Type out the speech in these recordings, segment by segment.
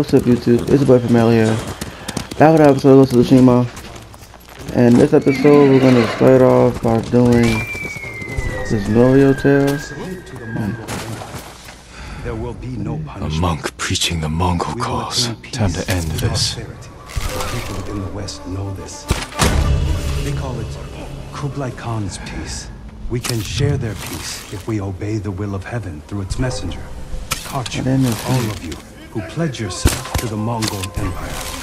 what's up YouTube? It's your boy Family here. Back with episode of Ghost of Tsushima. And this episode we're gonna start off by doing this Norio tale. There will be no A monk preaching the Mongol cause. Time to end this. The people in the West know this. They call it Kublai Khan's peace. We can share their peace if we obey the will of heaven through its messenger. Karchu, then it's- all of you who pledge yourself to the Mongol Empire.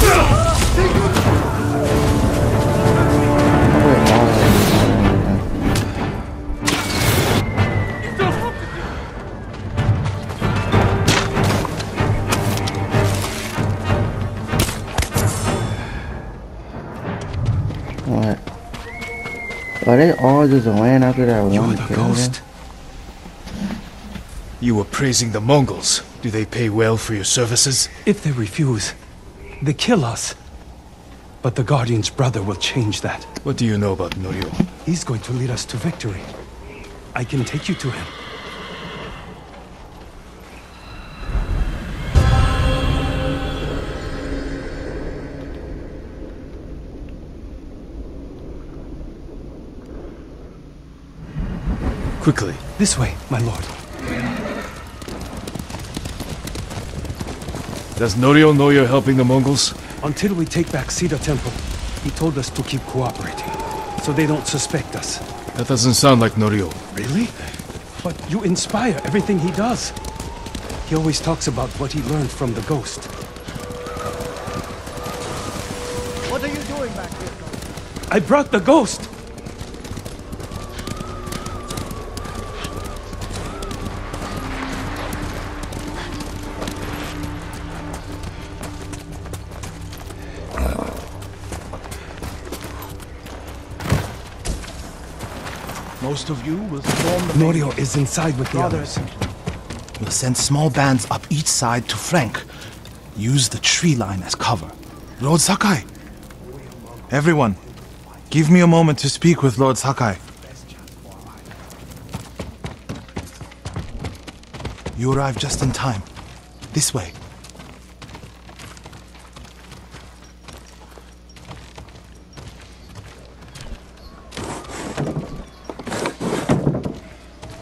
Wait, Are they all just ran after that You're one the kid? ghost. You were praising the Mongols. Do they pay well for your services? If they refuse, they kill us. But the Guardian's brother will change that. What do you know about Norio? He's going to lead us to victory. I can take you to him. Quickly. This way, my lord. Does Norio know you're helping the Mongols? Until we take back Cedar Temple, he told us to keep cooperating, so they don't suspect us. That doesn't sound like Norio. Really? But you inspire everything he does. He always talks about what he learned from the ghost. What are you doing back here? I brought the ghost! Most of you will form the Norio is inside with the others. We'll send small bands up each side to flank. Use the tree line as cover. Lord Sakai! Everyone, give me a moment to speak with Lord Sakai. You arrived just in time. This way.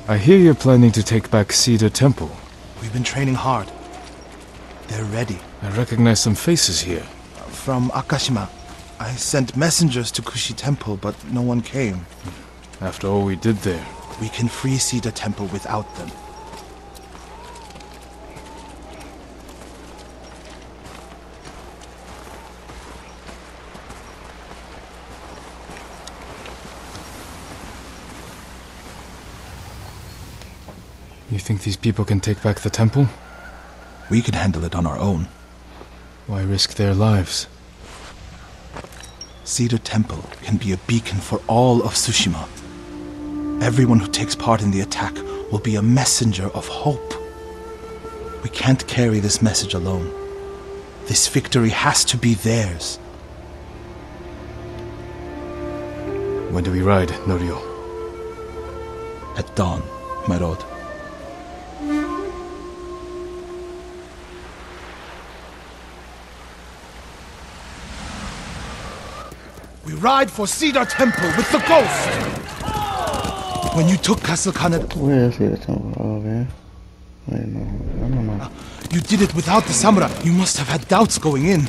I hear you're planning to take back Cedar Temple. We've been training hard. They're ready. I recognize some faces here. From Akashima, I sent messengers to Kushi Temple, but no one came. After all we did there. We can free Cedar Temple without them. Think these people can take back the temple? We can handle it on our own. Why risk their lives? Cedar Temple can be a beacon for all of Tsushima. Everyone who takes part in the attack will be a messenger of hope. We can't carry this message alone. This victory has to be theirs. When do we ride, Norio? At dawn, my lord. Ride for Cedar Temple with the ghost! When you took Castle Kaneda, Where is the temple? Oh, man. Wait, no. I don't know. you did it without the samurai. You must have had doubts going in.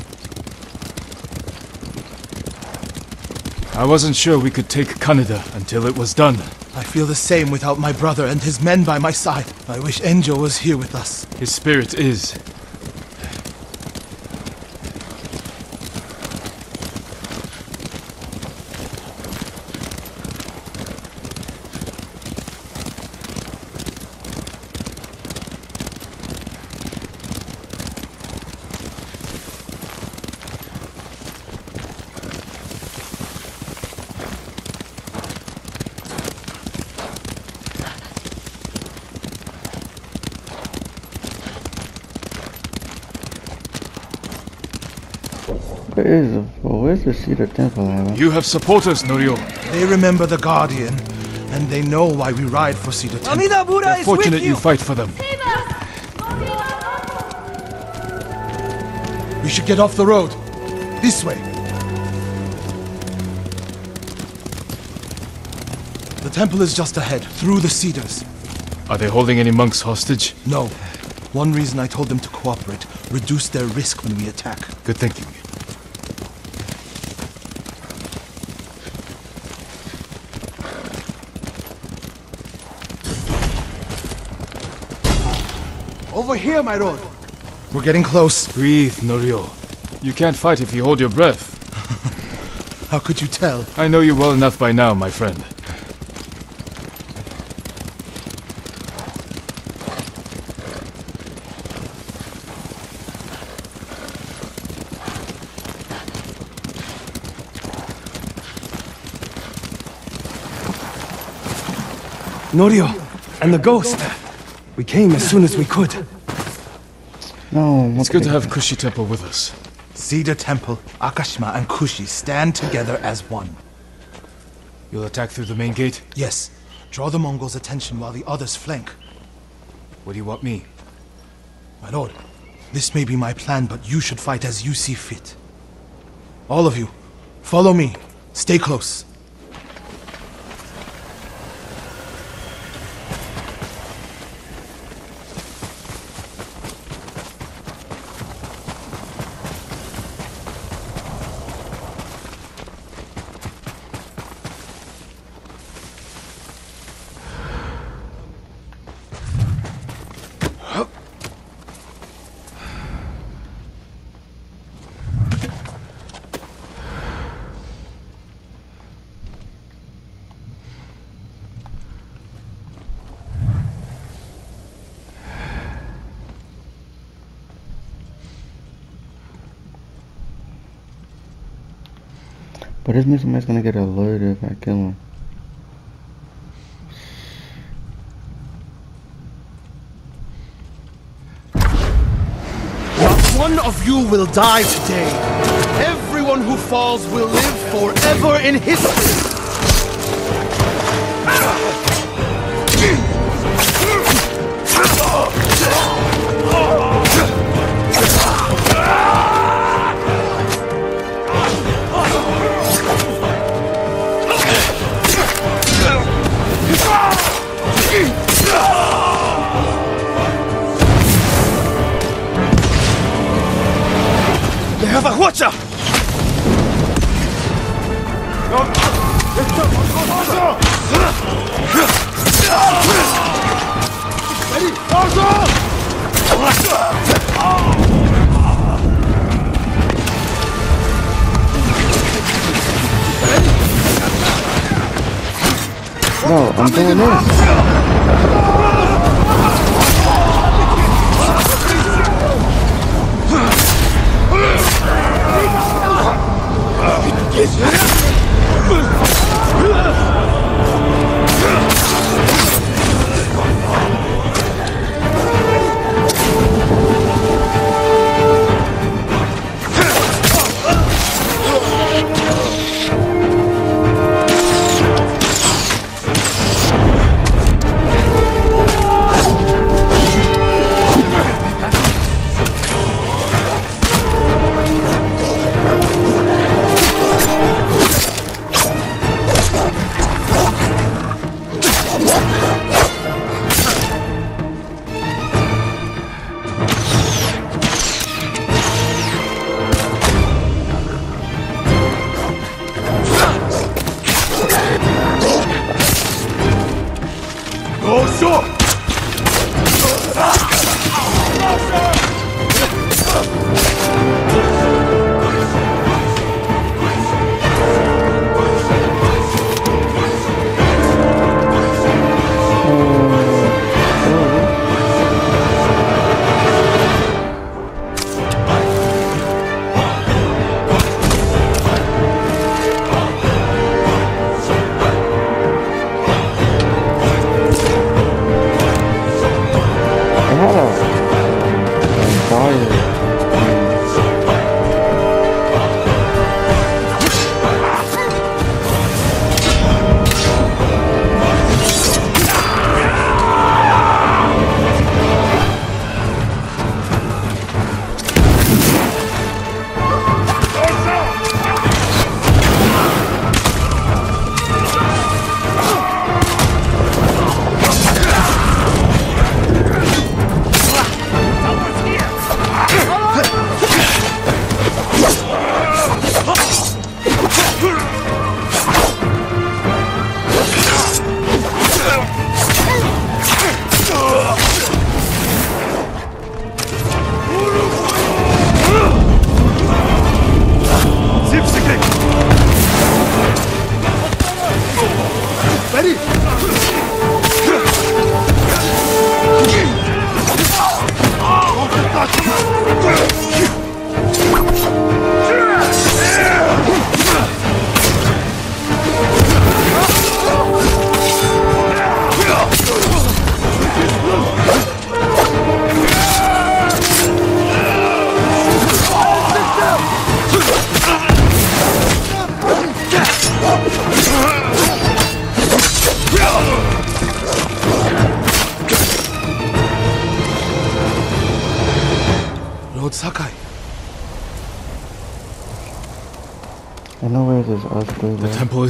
I wasn't sure we could take Kaneda until it was done. I feel the same without my brother and his men by my side. I wish Enjo was here with us. His spirit is. You have supporters, Norio. They remember the Guardian, and they know why we ride for Cedar Temple. Amida Buddha They're is fortunate with you you! fight for them. We should get off the road. This way. The temple is just ahead, through the cedars. Are they holding any monks hostage? No. One reason I told them to cooperate, reduce their risk when we attack. Good thinking. Here, my lord. We're getting close. Breathe, Norio. You can't fight if you hold your breath. How could you tell? I know you well enough by now, my friend. Norio, and the ghost. We came as soon as we could. Oh, no, It's good to have Kushi Temple with us. Cedar Temple, Akashima, and Kushi stand together as one. You'll attack through the main gate? Yes, draw the Mongols' attention while the others flank. What do you want me? My lord, this may be my plan, but you should fight as you see fit. All of you, follow me. Stay close. This means somebody's gonna get a alerted if I kill him. Not one of you will die today. Everyone who falls will live forever in history.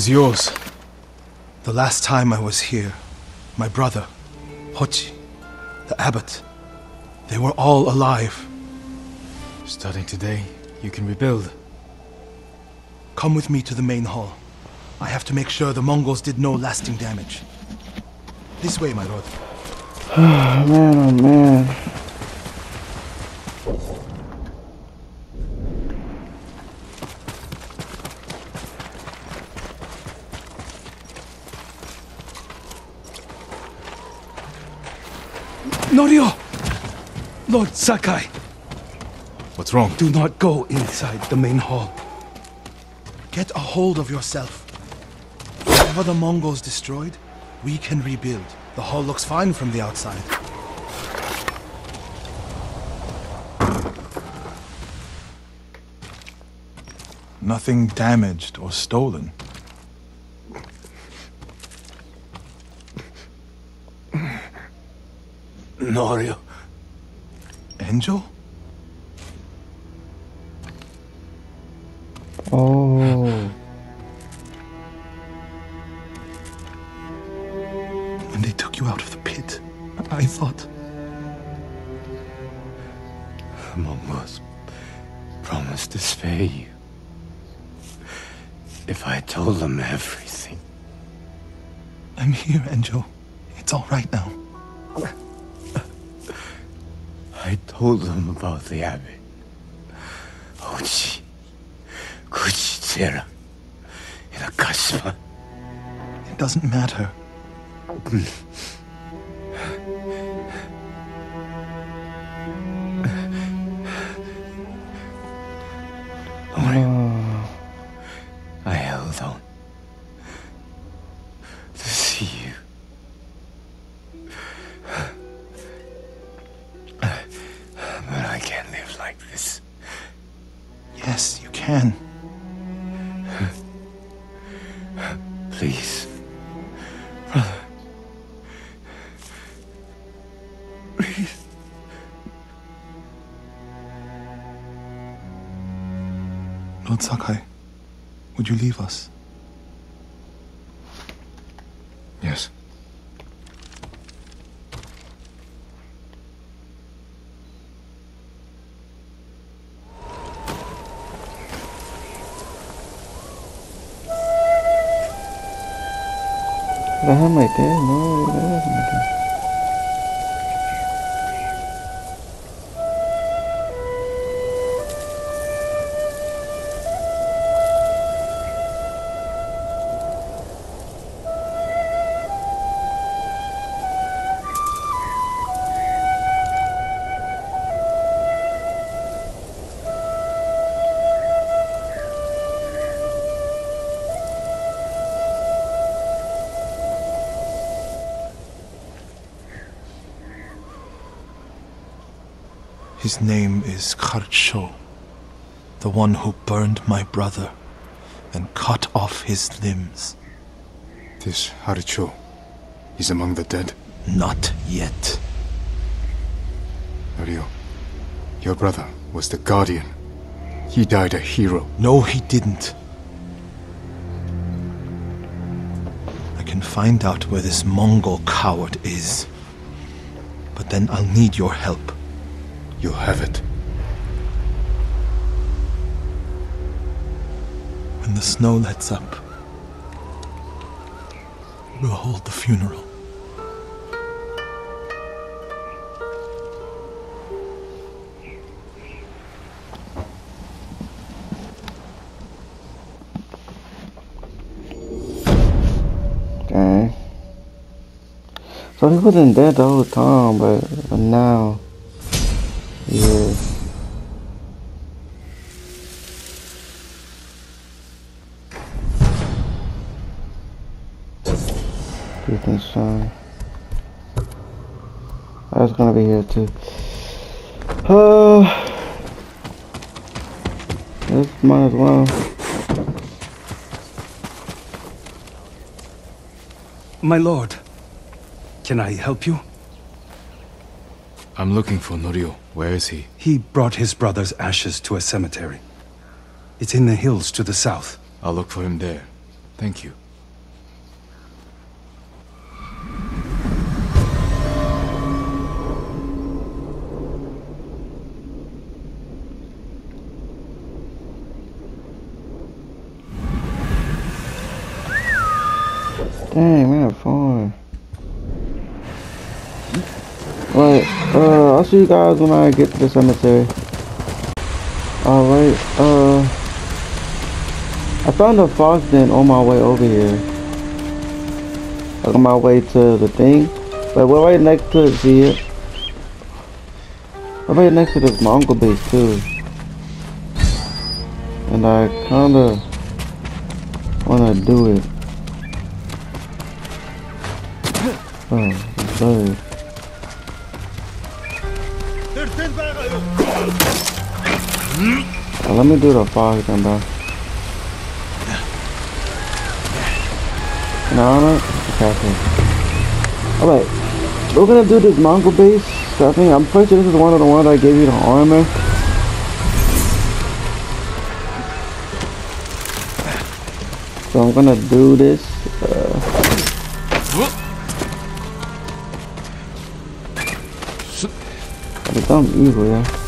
The bro. temple is yours. the last time I was here, my brother, Hochi, the abbot, they were all alive. Starting today, you can rebuild. Come with me to the main hall. I have to make sure the Mongols did no lasting damage. This way, my lord. Oh man, oh man. Norio! Lord Sakai, What's wrong? do not go inside the main hall. Get a hold of yourself. Whatever the Mongols destroyed, we can rebuild. The hall looks fine from the outside. Nothing damaged or stolen. Norio. Enjo? Oh. When they took you out of the pit, I thought The Mongols promised to spare you. If I told them everything. I'm here, Enjo. It's all right now. I told them about the abbot. Ochi. Kuchitsera. In Akashima. It doesn't matter. Mm. His name is Kharcho, the one who burned my brother and cut off his limbs. This Haricho is among the dead. Not yet. Norio, your brother was the guardian. He died a hero. No, he didn't. I can find out where this Mongol coward is. But then I'll need your help. You'll have it. When the snow lets up, we'll hold the funeral. Dang. So he wasn't dead the whole time, but, but now, yeah. Son. I was gonna be here too. Uh, this might as well. My lord, can I help you? I'm looking for Norio. Where is he? He brought his brother's ashes to a cemetery. It's in the hills to the south. I'll look for him there. Thank you. Dang, man, far. Right, uh, I'll see you guys when I get to the cemetery. Alright, uh, I found a fox den on my way over here. Like on my way to the thing. But we're right next to see it? We're right next to this Mongol base too. And I kinda wanna do it. Oh, it's let me do the fog then, bro. No, no, okay, okay. Alright, we're gonna do this Mongol base. So I think I'm pretty sure this is one of the ones I gave you the armor. So I'm gonna do this. Uh, become evil, yeah.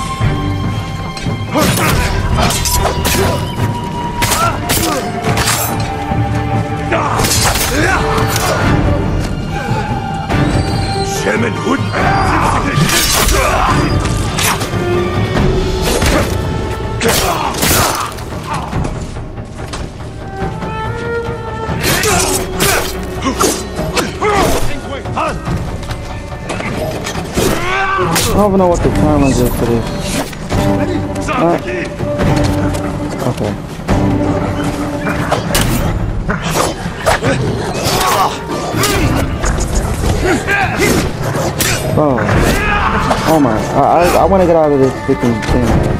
I don't know what the challenge is for this. Uh, Oh. Oh my. I, I, I want to get out of this freaking thing.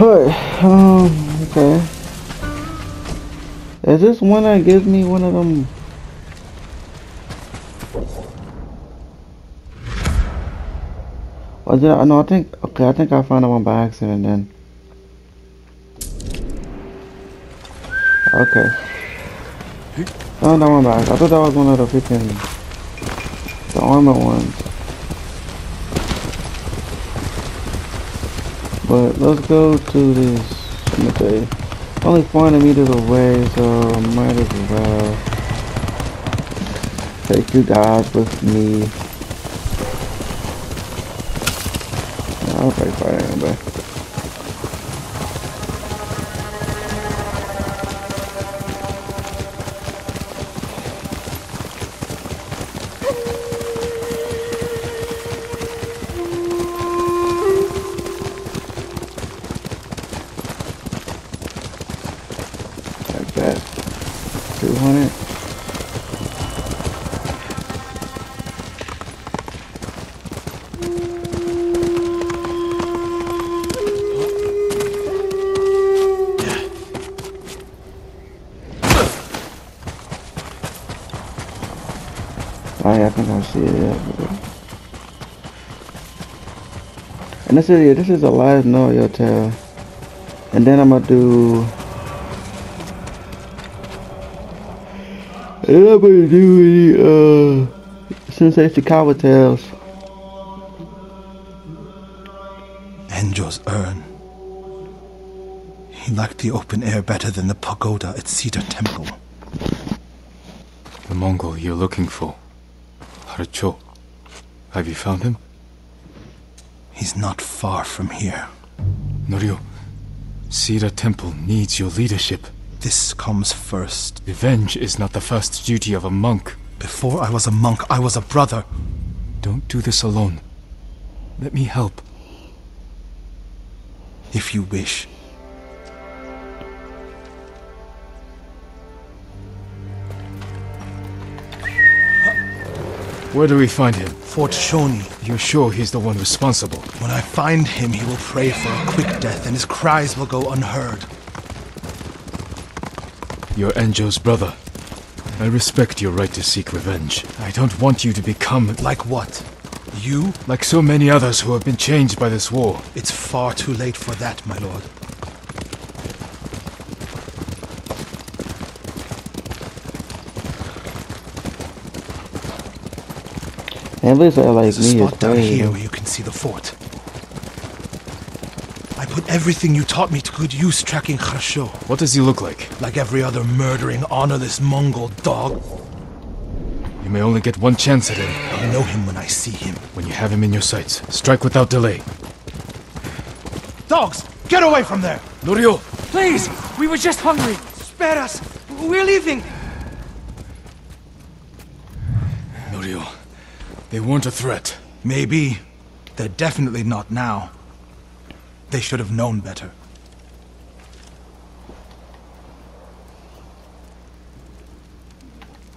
Alright, um, okay. Is this one that gives me one of them? Was it? No, I think. Okay, I think I found that one by accident then. Okay. Oh, no, I'm back. I thought that was one of the freaking the armor ones. But let's go to this cemetery. Only 400 meters away, so might as well take you guys with me. I'll probably fight anyway. Is this is a live note you'll. And then I'm gonna do and I'm gonna do any uh Sensei Ishikawa tales. Enjo's urn. He liked the open air better than the pagoda at Cedar Temple. The Mongol you're looking for. Harcho. Have you found him? He's not far from here. Norio, Cedar Temple needs your leadership. This comes first. Revenge is not the first duty of a monk. Before I was a monk, I was a brother. Don't do this alone. Let me help. If you wish. Where do we find him? Fort Shoni. You're sure he's the one responsible? When I find him, he will pray for a quick death, and his cries will go unheard. You're Enjo's brother. I respect your right to seek revenge. I don't want you to become Like what? You? like so many others who have been changed by this war. It's far too late for that, my lord. And looks like like There's a me is spot down here where you can see the fort. I put everything you taught me to good use tracking Kharsho. What does he look like? Like every other murdering, honorless Mongol dog. You may only get one chance at him. I'll know him when I see him. When you have him in your sights, strike without delay. Dogs, get away from there! Norio! Please! We were just hungry! Spare us! We're leaving! Norio, they weren't a threat. Maybe. They're definitely not now. They should have known better.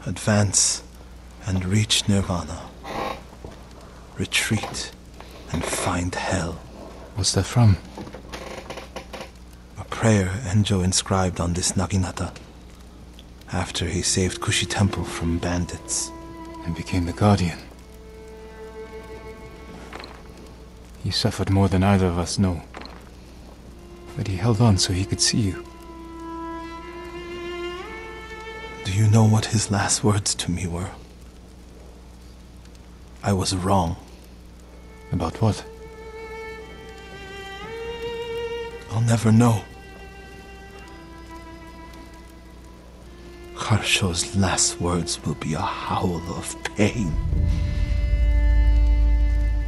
Advance and reach Nirvana. Retreat and find hell. What's that from? A prayer Enjo inscribed on this Naginata after he saved Kushi Temple from bandits. And became the Guardian. He suffered more than either of us know. But he held on so he could see you. Do you know what his last words to me were? I was wrong. About what? I'll never know. Harsho's last words will be a howl of pain.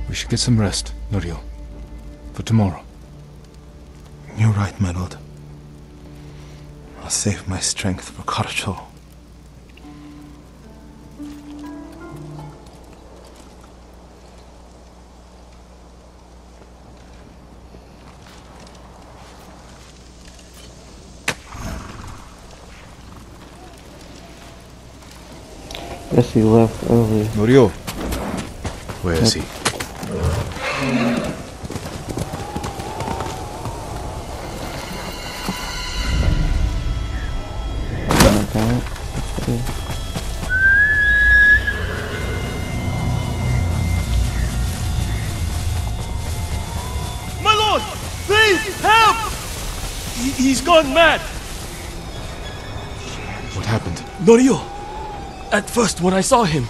We should get some rest, Norio. For tomorrow. You're right, my lord. I'll save my strength for Karsho. Yes, he left early. Norio! Where is he? Okay. My lord! Please, help! He, he's gone mad! What happened? Norio, At first, when I saw him,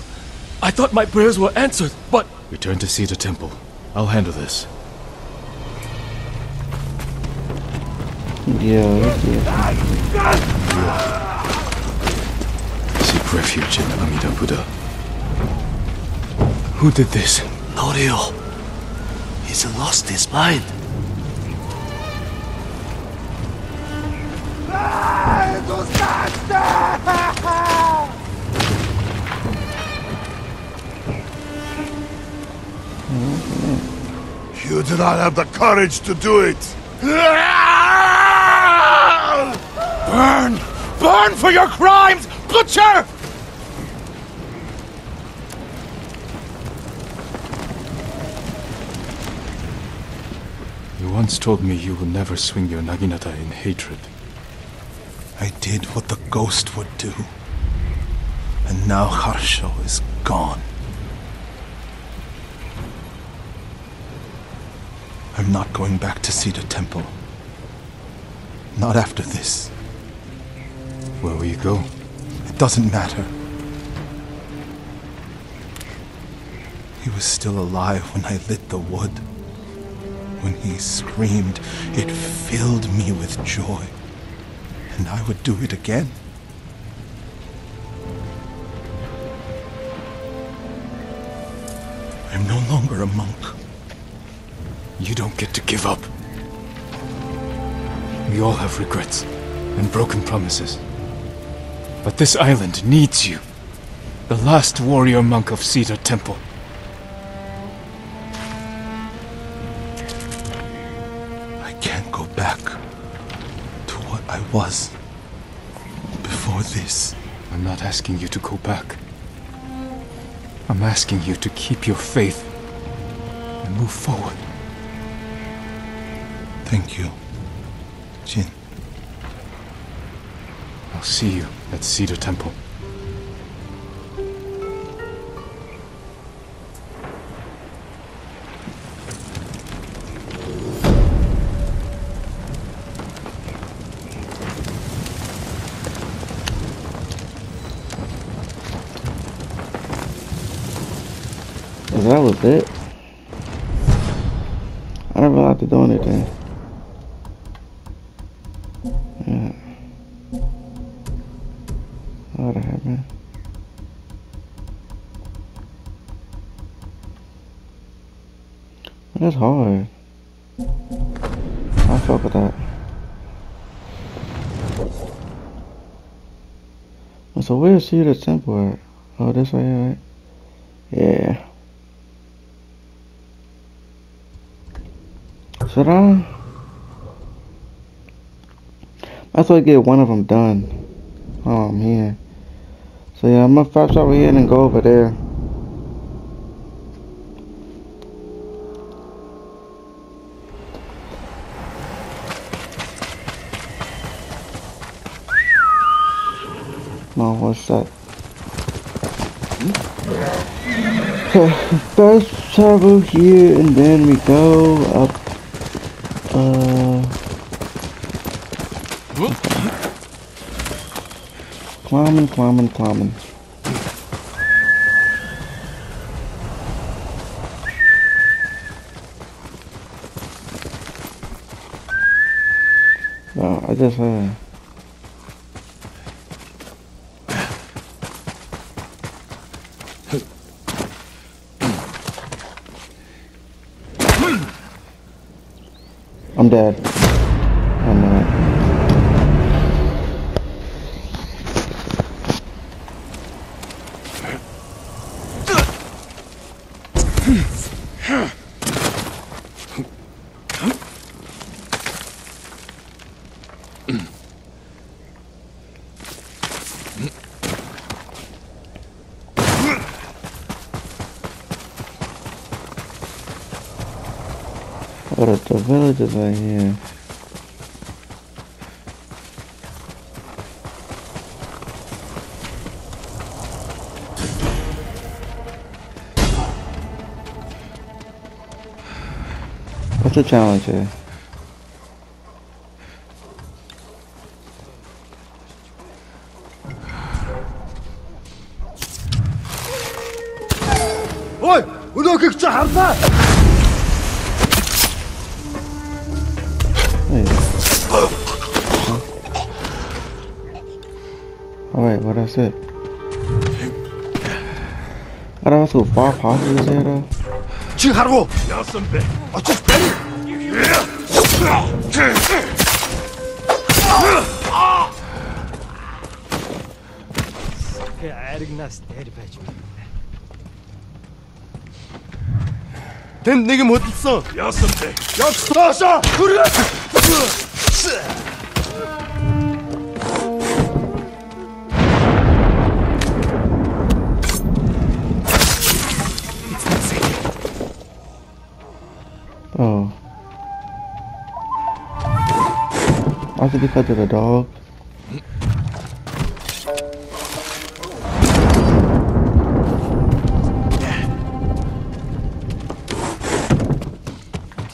I thought my prayers were answered, but Return to Cedar Temple. I'll handle this. Yeah, yeah. Seek refuge in Amida Buddha. Who did this? Norio, he's lost his mind. You do not have the courage to do it. Burn! Burn for your crimes, butcher! You once told me you would never swing your Naginata in hatred. I did what the ghost would do. And now Harsho is gone. I'm not going back to Cedar Temple. Not after this. Where will you go? It doesn't matter. He was still alive when I lit the wood. When he screamed, it filled me with joy. And I would do it again. I'm no longer a monk. You don't get to give up. We all have regrets and broken promises. But this island needs you. The last warrior monk of Cedar Temple. I can't go back to what I was before this. I'm not asking you to go back. I'm asking you to keep your faith and move forward. Thank you, Jin. I'll see you at Cedar Temple. So that was it. I never have to do anything. That's hard. I fuck with that. So where's Cedar Temple at? Oh, this here, right? Yeah. Should I? I thought I'd get one of them done. Oh man. So yeah, I'm gonna fast over here and go over there. No, what's that? First travel here and then we go up uh climbing, climbing, climbing. No, I just uh I'm What's the challenge here? Ой, өнөөхийг чи харлаа. Hey. Alright, what I said. I don't know far possible is there though. 지금 가라고! 야, 선배! 아, 저, 빨리! 됐, 내게 뭐 있어? 야, 선배! 야, 서서! 우리! Also because of the dog.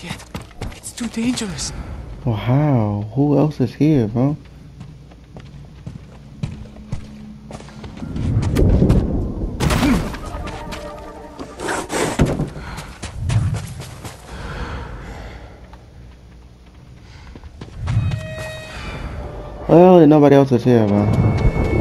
Yet, it's too dangerous. Wow, who else is here, bro? Nobody else is here, bro.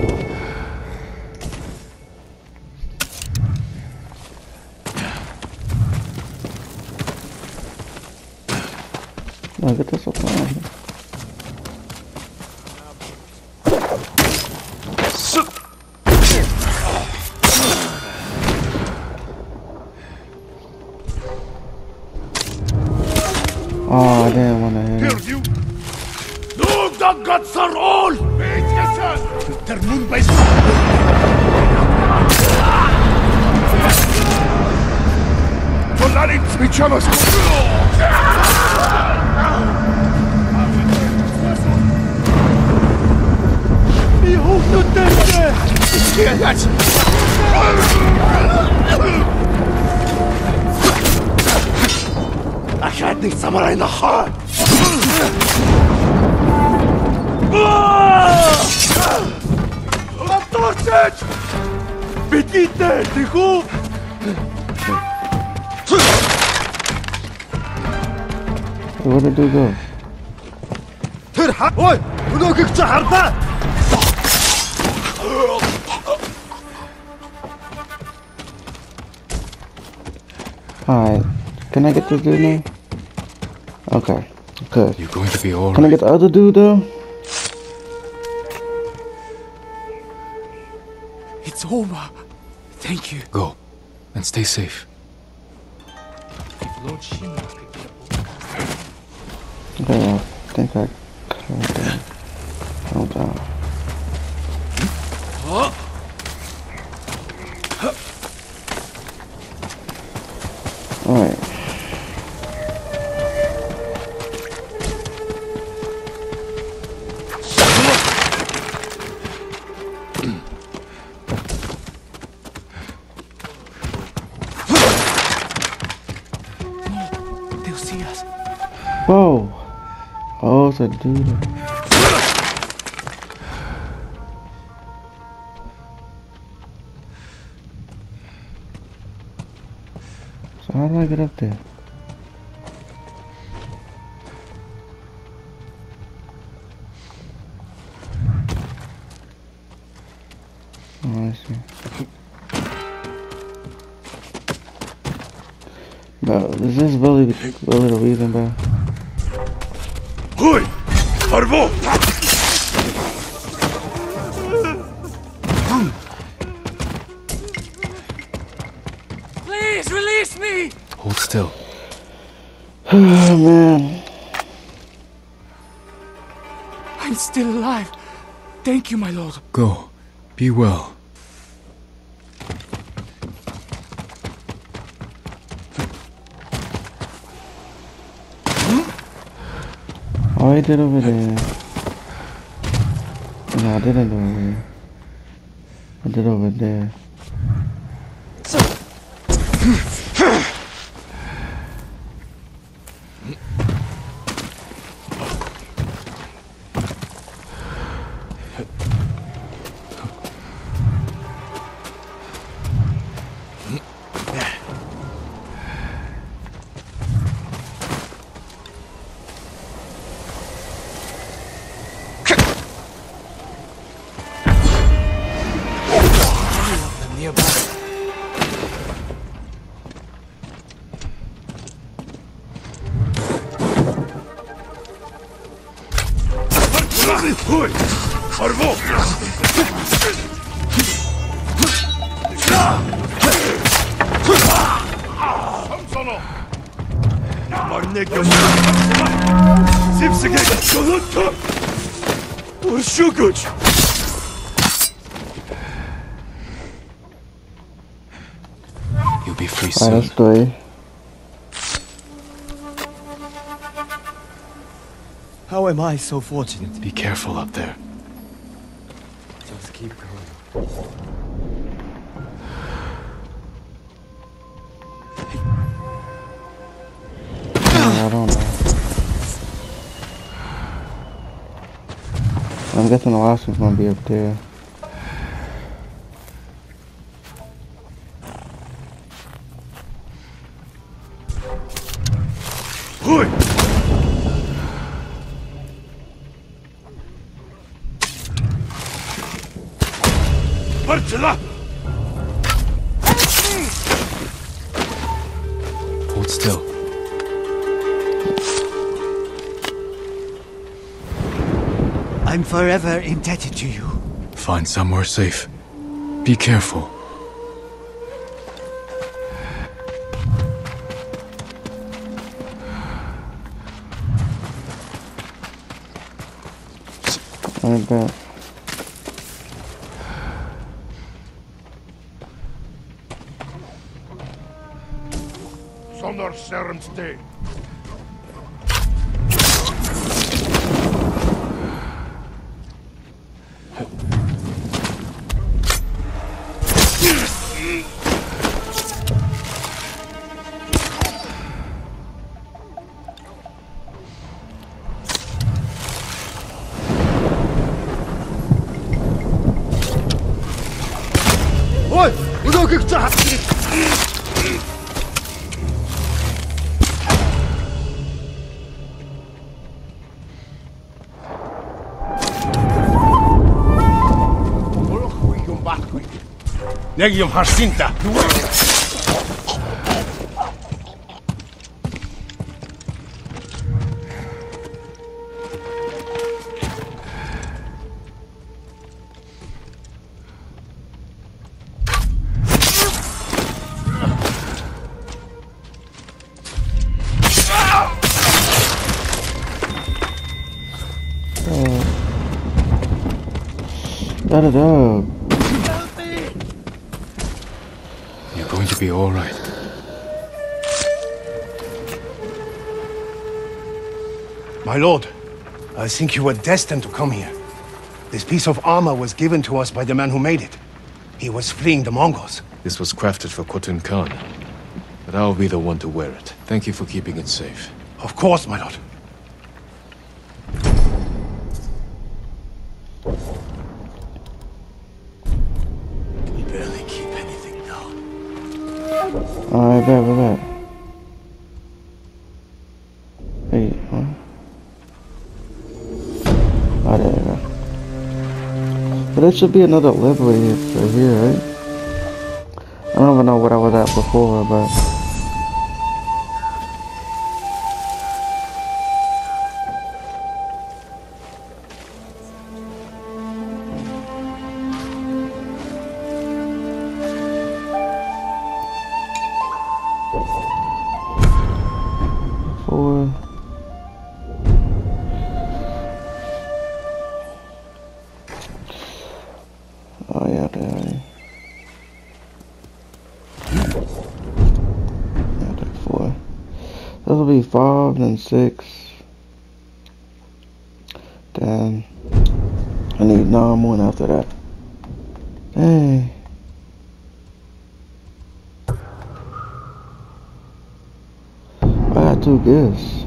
Alright, can I get this dude now? Okay, good. You're going to be all Can I get the other dude though? It's over. Thank you. Go, and stay safe. Okay, I think I covered that. Hold on. Alright. Dude. So how do I get up there? Oh, I see. Bro, is really, really the reason, bro? Hoi! Arvo! Please release me! Hold still. Oh, man. I'm still alive. Thank you, my lord. Go. Be well. Oh, I did over there. No, I didn't over there. I did over there. Samsono! Marne gömle! Zipsige yoluntu! Şu güç! You'll be free soon. How am I so fortunate? Be careful up there. Just keep going. I don't know. I'm guessing the last one's gonna be up there. Indebted to you. Find somewhere safe. Be careful. I bet. Sonor serumste! Negium harsinta! Got it up. You're going to be alright. My lord, I think you were destined to come here. This piece of armor was given to us by the man who made it. He was fleeing the Mongols. This was crafted for Khotun Khan. But I'll be the one to wear it. Thank you for keeping it safe. Of course, my lord. There should be another level here, right? I don't even know what I was at before, but... six. Then I need nine more after that. Dang. I got two gifts.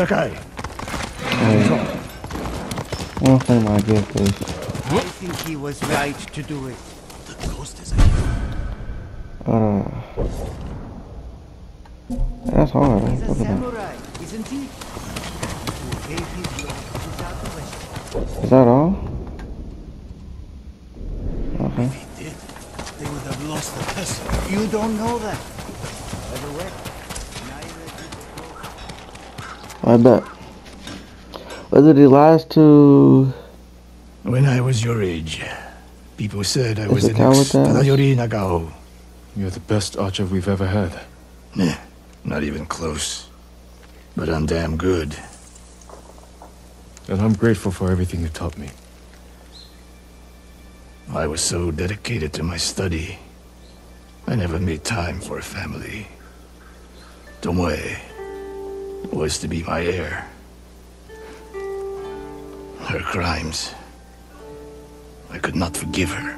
Sakai! Wait. I want to find my gift first. I think he was right to do it. The ghost is here. Uh, that's hard. He's a Look at that. samurai, isn't he? Who gave his life without question. that all? Okay. If he did, they would have lost the vessel. You don't know that. By the way, I bet. Was it the last two? When I was your age, people said I Is was the next Kawata? Tadayori Nagao. You're the best archer we've ever had. Nah, not even close. But I'm damn good. And I'm grateful for everything you taught me. I was so dedicated to my study. I never made time for a family. Tomoe was to be my heir. Her crimes. I could not forgive her.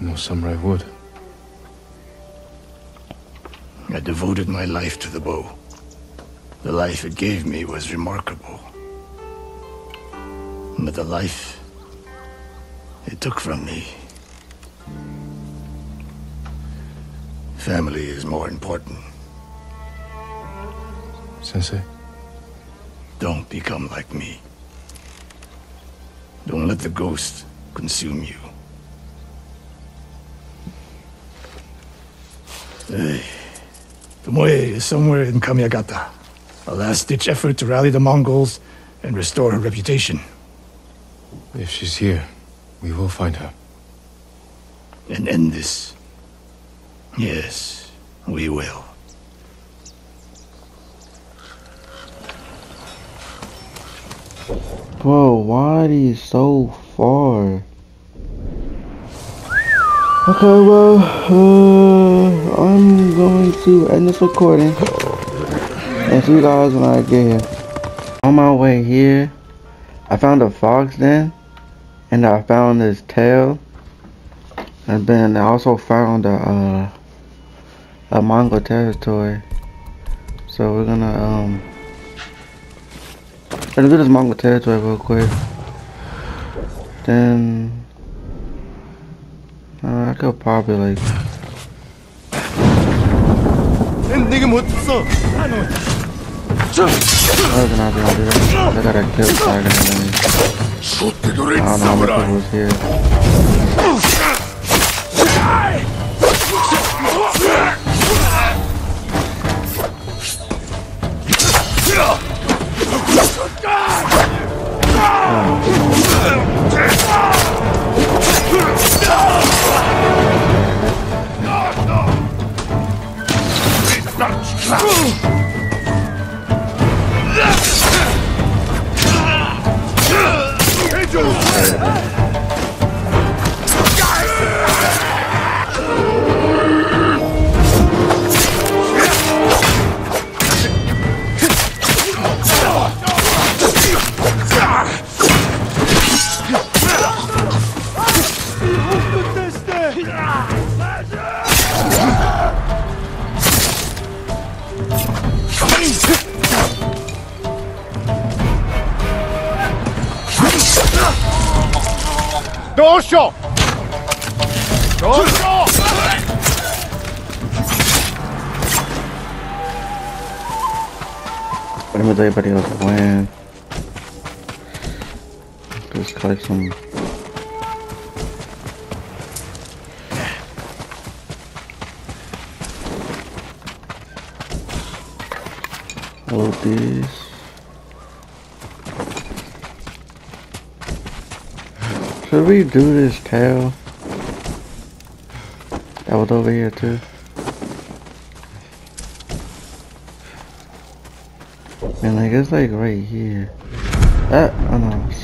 No samurai would. I devoted my life to the bow. The life it gave me was remarkable. But the life it took from me. Family is more important. Sensei, Don't become like me. Don't let the ghost consume you. Hey. Tomoe is somewhere in Kamiagata. A last-ditch effort to rally the Mongols and restore her reputation. if she's here, we will find her. And end this. Yes, we will. Bro, why are these so far? Okay, well, uh, I'm going to end this recording. And see you guys when I get here. On my way here, I found a fox den. And I found this tail. And then I also found a, uh, a Mongol territory. So we're gonna, um, Let's do this Mongol territory real quick. Then uh, I could probably like. I was not gonna do that. I gotta kill Tiger then I don't know was here. Dosho!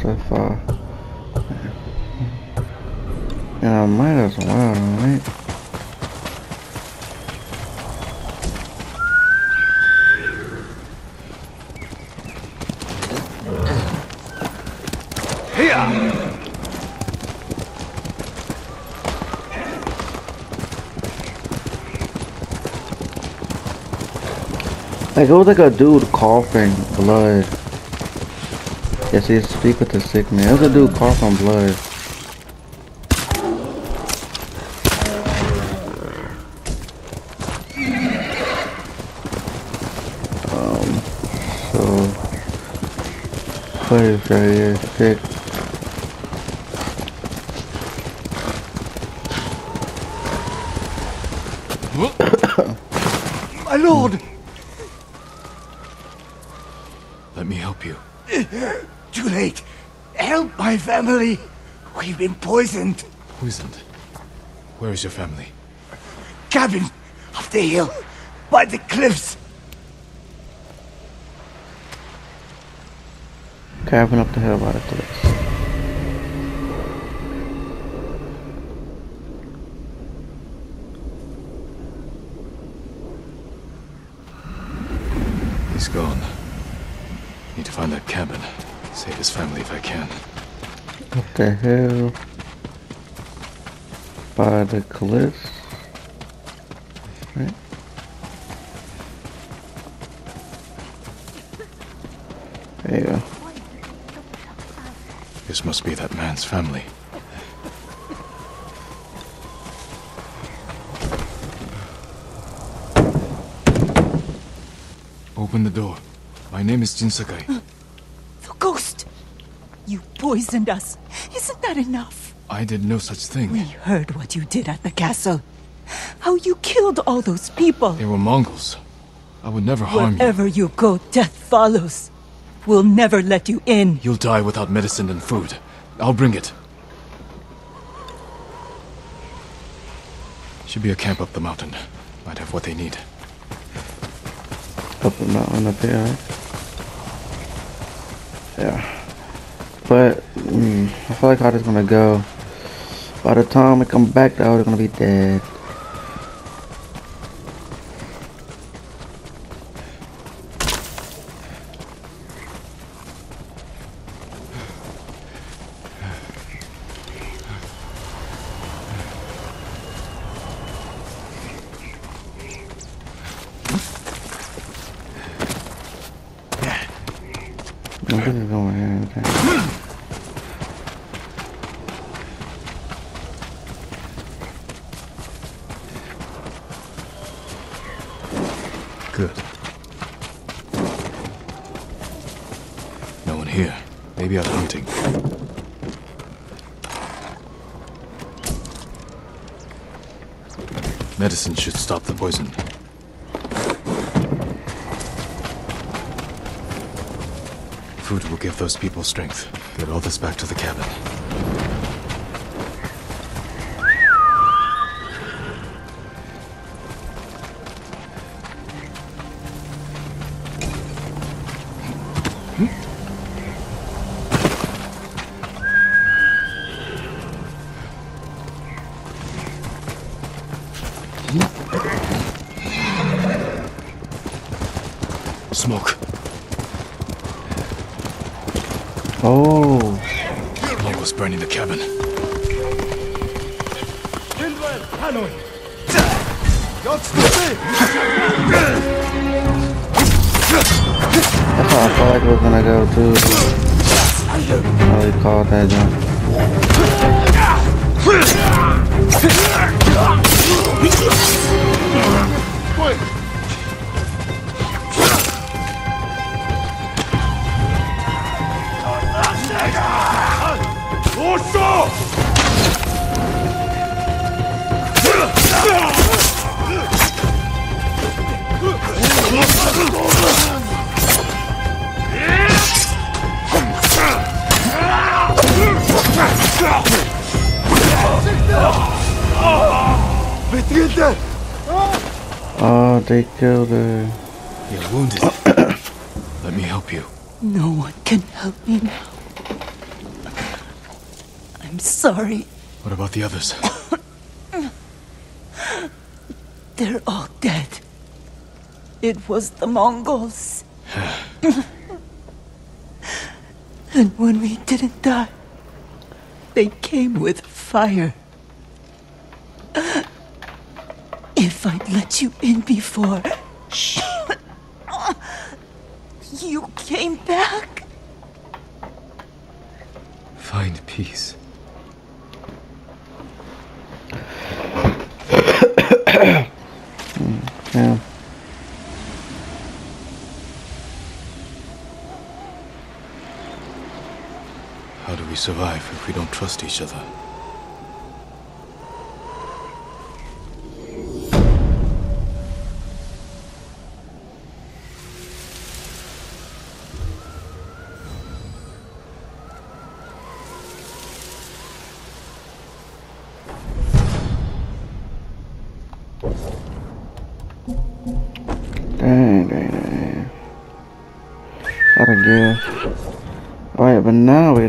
So far. And I might as well, right? Like it was like a dude coughing blood. Yes, he speak with the sick man. Was a dude coughing blood. Um, so place right here, sick. My lord! Let me help you. Too late. Help my family. We've been poisoned. Poisoned? Where is your family? Cabin up the hill, by the cliffs. Cabin up the hill by the cliffs. He's gone. Need to find that cabin. Save his family if I can. Up the hill by the cliffs. Right. There you go. This must be that man's family. Open the door. My name is Jin Sakai. The ghost! You poisoned us. Isn't that enough? I did no such thing. We heard what you did at the castle. How you killed all those people. They were Mongols. I would never harm you. Wherever you go, death follows. We'll never let you in. You'll die without medicine and food. I'll bring it. Should be a camp up the mountain. Might have what they need. Up the mountain up here. right? Yeah. But mm, I feel like how this gonna go. By the time we come back though, they're gonna be dead. Smoke. Oh, Mongols burning the cabin. that's how I felt like it was gonna go too. How they called that jump. 我杀！Oh, they killed her. You're wounded. Let me help you. No one can help me now. I'm sorry. What about the others? They're all dead. It was the Mongols. and when we didn't die, they came with fire. If I'd let you in before, you came back. Find peace. Yeah. How do we survive if we don't trust each other?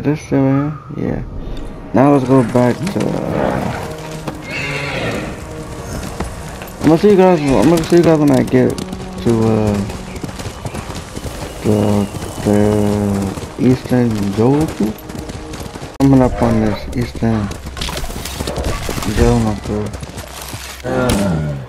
This uh, yeah. Now let's go back to, uh, I'm gonna see you guys, I'm gonna see you guys when I get to, uh, the, the Eastern Joku. Coming up on this Eastern Joke. Oh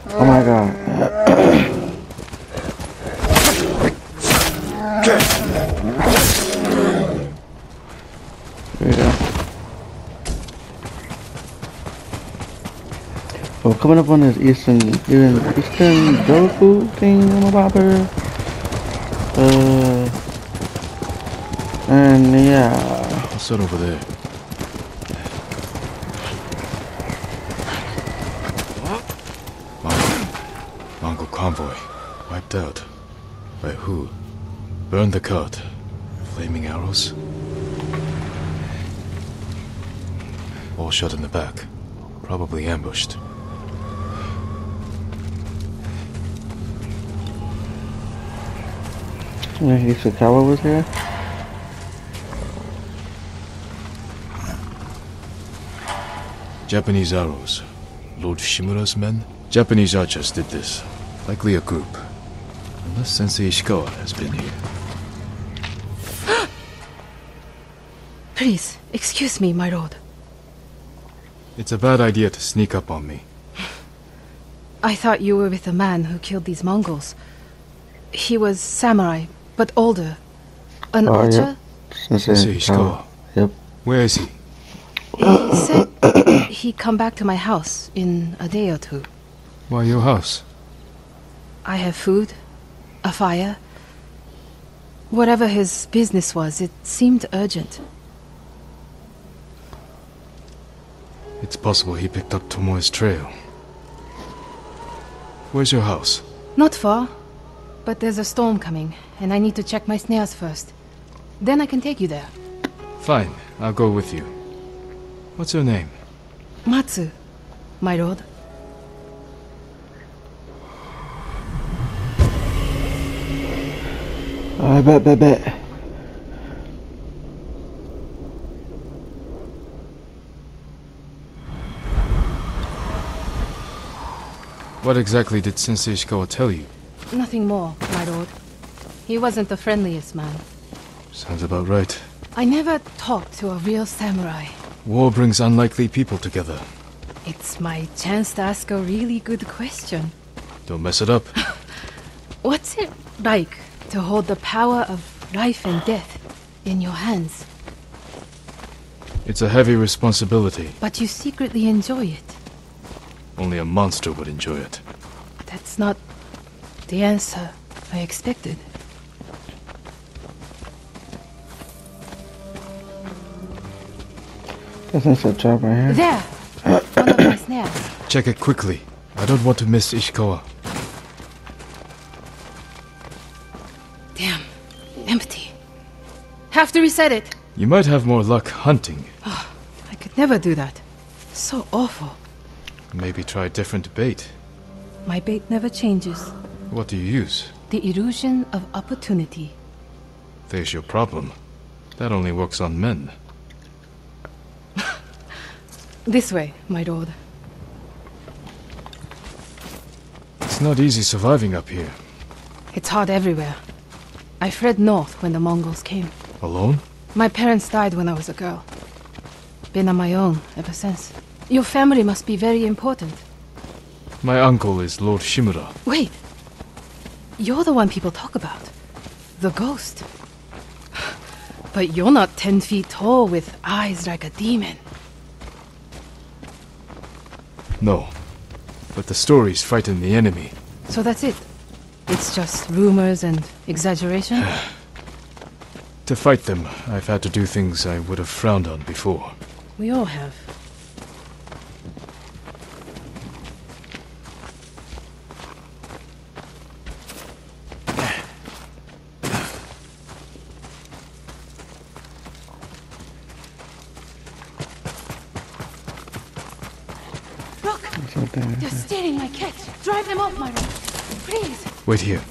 coming up on this Eastern, Eastern, Eastern thing I'm about. Uh, and yeah. What's that over there? Mongol convoy. Wiped out. By who? Burned the cart. Flaming arrows? All shot in the back. Probably ambushed. Yeah, Ishikawa was here. Japanese arrows. Lord Shimura's men? Japanese archers did this. Likely a group. Unless Sensei Ishikawa has been here. Please, excuse me, my lord. It's a bad idea to sneak up on me. I thought you were with the man who killed these Mongols. He was samurai, but older. An Oh, archer? yep. Sensei Sensei Ishikawa. Ishikawa. Yep. Where is he? He said he'd come back to my house in a day or two. Why your house? I have food, a fire. Whatever his business was, it seemed urgent. It's possible he picked up Tomoe's trail. Where's your house? Not far, but there's a storm coming, and I need to check my snares first. Then I can take you there. Fine, I'll go with you. What's your name? Matsu, my lord. I bet, bet, bet. What exactly did Sensei Ishikawa tell you? Nothing more, my lord. He wasn't the friendliest man. Sounds about right. I never talked to a real samurai. War brings unlikely people together. It's my chance to ask a really good question. Don't mess it up. What's it like to hold the power of life and death in your hands, It's a heavy responsibility. but you secretly enjoy it? Only a monster would enjoy it. That's not the answer I expected. That's a sensei trap right here. There! One of my snares. Check it quickly. I don't want to miss Ishikawa. Damn. Empty. Have to reset it. You might have more luck hunting. Oh, I could never do that. So awful. Maybe try a different bait. My bait never changes. What do you use? The illusion of opportunity. There's your problem. That only works on men. This way, my lord. It's not easy surviving up here. It's hard everywhere. I fled north when the Mongols came. Alone? My parents died when I was a girl. Been on my own ever since. Your family must be very important. My uncle is Lord Shimura. Wait. You're the one people talk about. The ghost. But you're not ten feet tall with eyes like a demon. No. But the stories frighten the enemy. So that's it. It's just rumors and exaggeration? To fight them, I've had to do things I would have frowned on before. we all have. Look! It's right there. They're stealing my catch! Drive them off, my lord! Please. Wait here.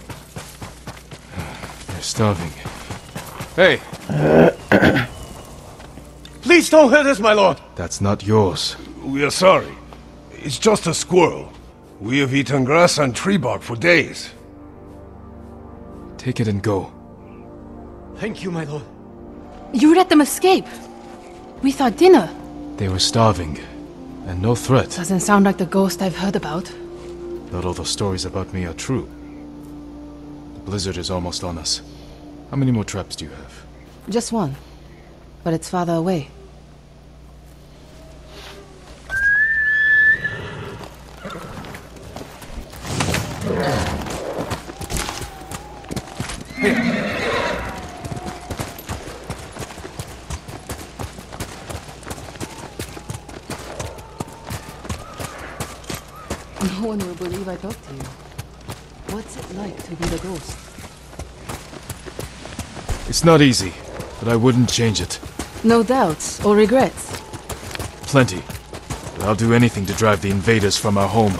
They're starving. Hey! Please don't hurt us, my lord! That's not yours. We are sorry. It's just a squirrel. We have eaten grass and tree bark for days. Take it and go. Thank you, my lord. You let them escape. We thought dinner. They were starving. And no threat. Doesn't sound like the ghost I've heard about. Not all the stories about me are true. The blizzard is almost on us. How many more traps do you have? Just one. But it's farther away. No one will believe I talked to you. What's it like to be the ghost? It's not easy, but I wouldn't change it. No doubts or regrets. Plenty. But I'll do anything to drive the invaders from our home.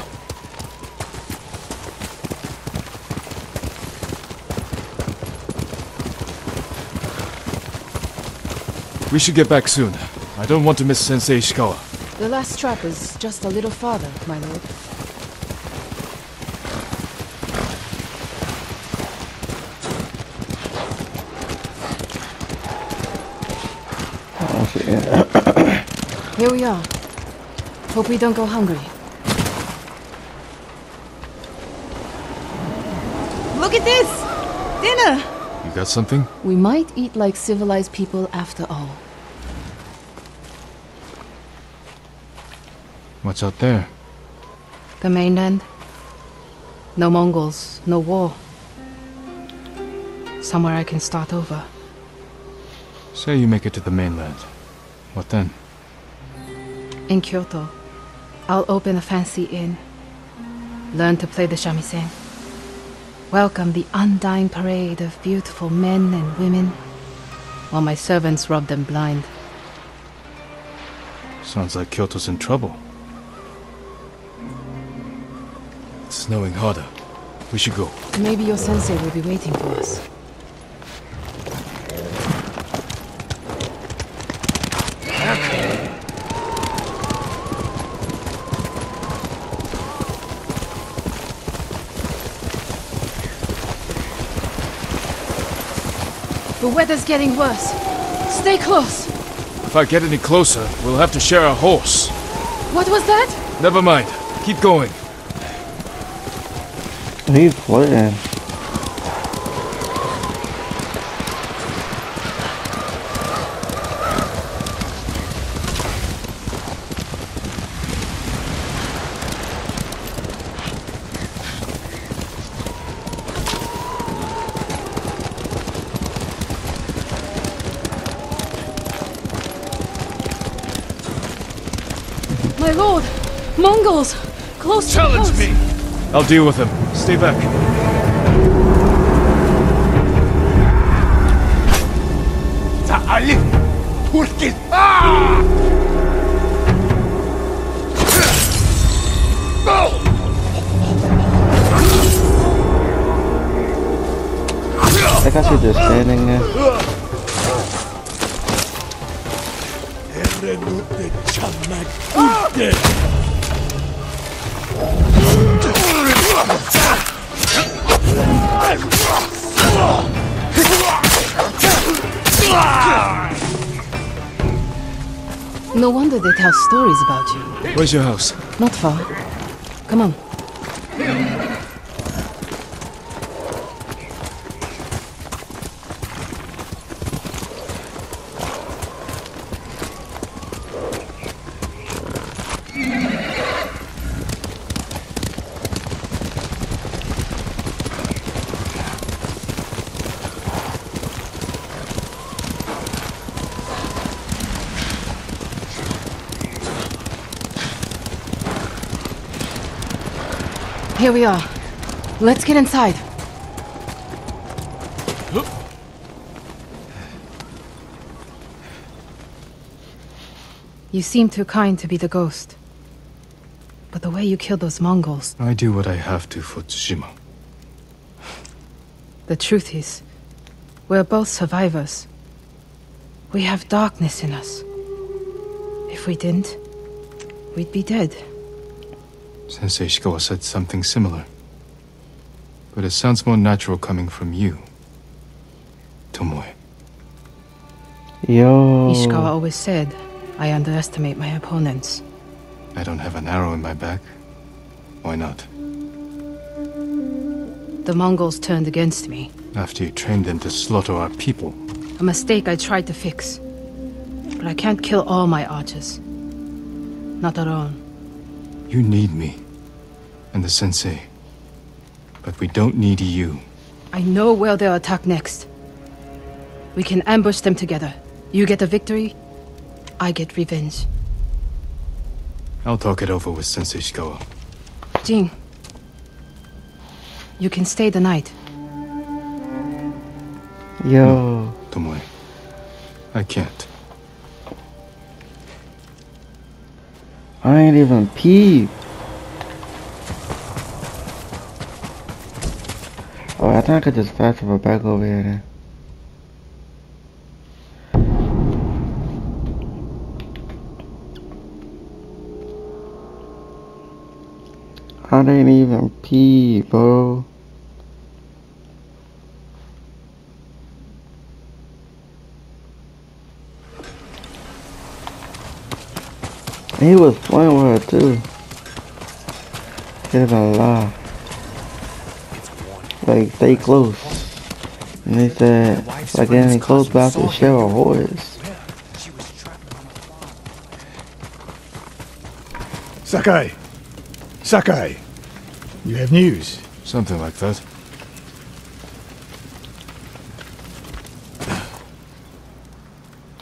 We should get back soon. I don't want to miss Sensei Ishikawa. The last trap is just a little farther, my lord. Here we are. Hope we don't go hungry. Look at this! Dinner! You got something? We might eat like civilized people after all. What's out there? The mainland. No Mongols, no war. Somewhere I can start over. Say you make it to the mainland. What then? In Kyoto, I'll open a fancy inn. Learn to play the shamisen. Welcome the undying parade of beautiful men and women, while my servants rob them blind. Sounds like Kyoto's in trouble. It's snowing harder. We should go. Maybe your sensei will be waiting for us. Weather's getting worse. Stay close. If I get any closer, we'll have to share a horse. What was that? Never mind. Keep going. He's flirting. My lord! Mongols! Close to the Challenge coast. me! I'll deal with him. Stay back. تعالي تركي آه! I guess you're just standing there. No wonder they tell stories about you. Where's your house? Not far. Come on. Here we are. Let's get inside. You seem too kind to be the ghost. But the way you killed those Mongols, I do what I have to for Tsushima. The truth is, we're both survivors. We have darkness in us. If we didn't, we'd be dead. Sensei Ishikawa said something similar. But it sounds more natural coming from you. Tomoe. Yo. Ishikawa always said, I underestimate my opponents. I don't have an arrow in my back. Why not? The Mongols turned against me. After you trained them to slaughter our people. A mistake I tried to fix. But I can't kill all my archers. Not alone. You need me. And the sensei. But we don't need you. I know where they'll attack next. We can ambush them together. You get the victory, I get revenge. I'll talk it over with Sensei Ishikawa. Jin, you can stay the night. Yo. Hmm, Tomoe. I can't. I ain't even peep. Oh, I think I could just fast travel back over here then. I didn't even pee, bro. He was playing with her too. He didn't lie. Like stay close. And they said like getting close but to share a horse. Sakai! Sakai! You have news? Something like that.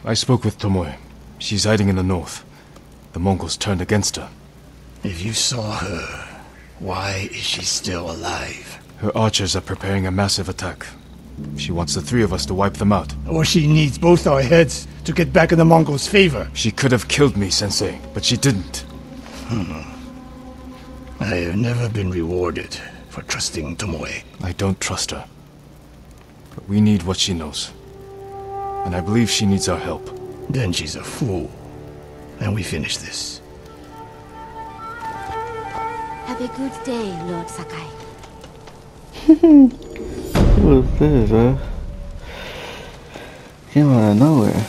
I spoke with Tomoe. She's hiding in the north. The Mongols turned against her. If you saw her, why is she still alive? Her archers are preparing a massive attack. She wants the three of us to wipe them out. Or she needs both our heads to get back in the Mongols' favor. She could have killed me, Sensei, but she didn't. Hmm. I have never been rewarded for trusting Tomoe. I don't trust her. But we need what she knows. And I believe she needs our help. Then she's a fool. And we finish this. Have a good day, Lord Sakai. Who is this, huh? Came out of nowhere.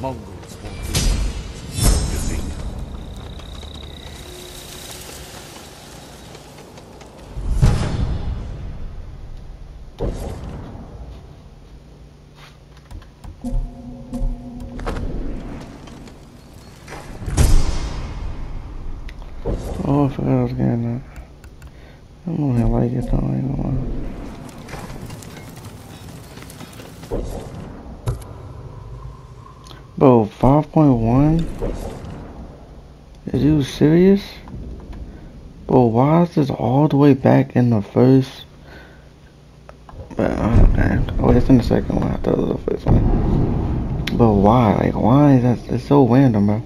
Mongols the way back in the first? But, okay. Oh, it's in the second one. I thought it was the first one. But why? Like, why is that? It's so random, bro.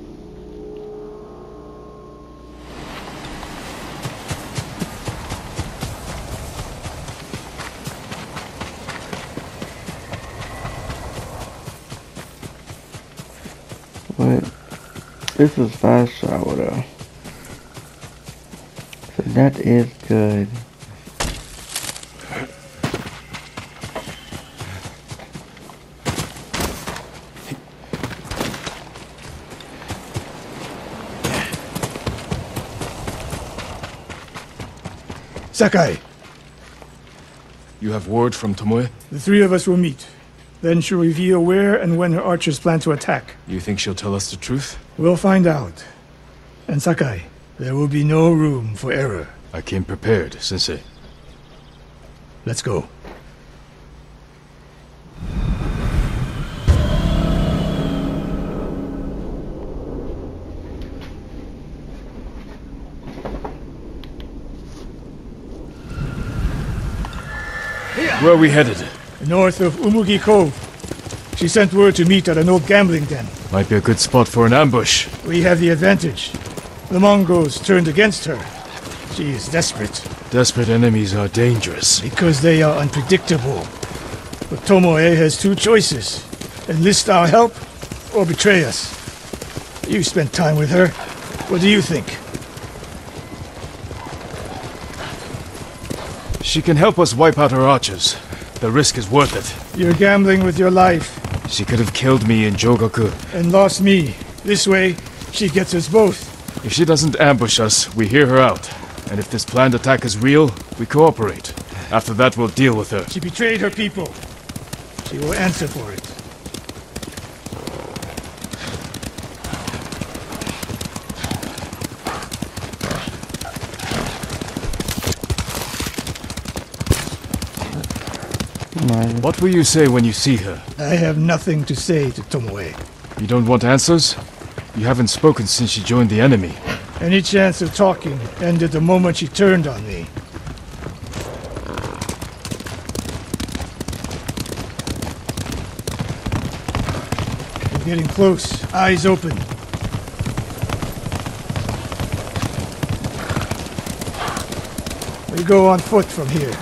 But this is fast travel though. So that is good. Sakai, You have word from Tomoe? the three of us will meet. Then she'll reveal where and when her archers plan to attack. You think she'll tell us the truth? We'll find out. And Sakai, there will be no room for error. I came prepared, Sensei. Let's go. Where are we headed? North of Umugi Cove. She sent word to meet at an old gambling den. Might be a good spot for an ambush. We have the advantage. The Mongols turned against her. She is desperate. Desperate enemies are dangerous. Because they are unpredictable. But Tomoe has two choices. Enlist our help, or betray us. You spent time with her. What do you think? She can help us wipe out her archers. The risk is worth it. You're gambling with your life. She could have killed me in Jogaku. And lost me. This way, she gets us both. If she doesn't ambush us, we hear her out. And if this planned attack is real, we cooperate. After that, we'll deal with her. She betrayed her people. She will answer for it. What will you say when you see her? I have nothing to say to Tomoe. You don't want answers? You haven't spoken since she joined the enemy. Any chance of talking ended the moment she turned on me. We're getting close. Eyes open. We go on foot from here.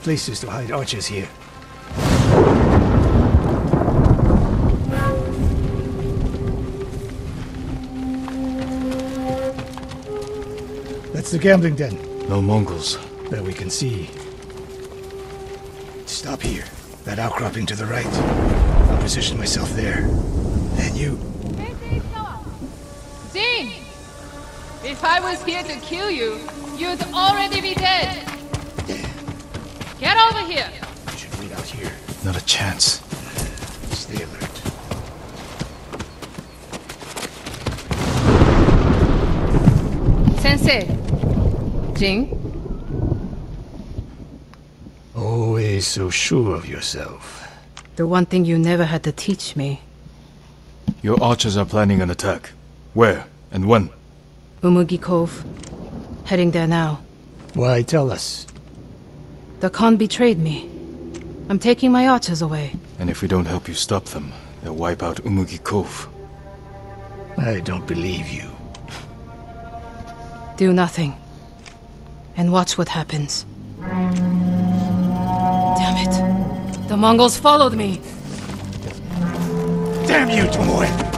Places to hide archers here. That's the gambling den. No Mongols. That we can see. Stop here. That outcropping to the right. I'll position myself there. And you. Jin! If I was here to kill you, you'd already be dead. Get over here. should wait out here. Not a chance. Stay alert. Sensei. Jin? Always so sure of yourself. The one thing you never had to teach me. Your archers are planning an attack. Where and when? Umugi Cove. Heading there now. Why tell us? The Khan betrayed me. I'm taking my archers away. And if we don't help you stop them, they'll wipe out Umugi Cove. I don't believe you. Do nothing. And watch what happens. Damn it. The Mongols followed me. Damn you, Tomoe! Tomoe!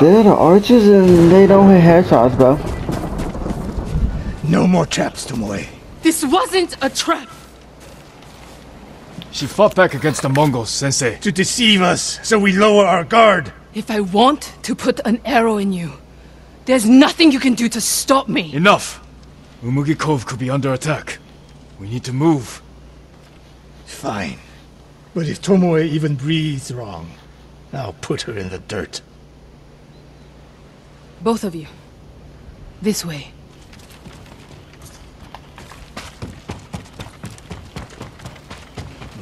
They're the archers and they don't hit headshots, bro. No more traps, Tomoe. This wasn't a trap. She fought back against the Mongols, Sensei. To deceive us, so we lower our guard. If I want to put an arrow in you, there's nothing you can do to stop me. Enough! Umugi Cove could be under attack. We need to move. Fine. But if Tomoe even breathes wrong, I'll put her in the dirt. Both of you. This way.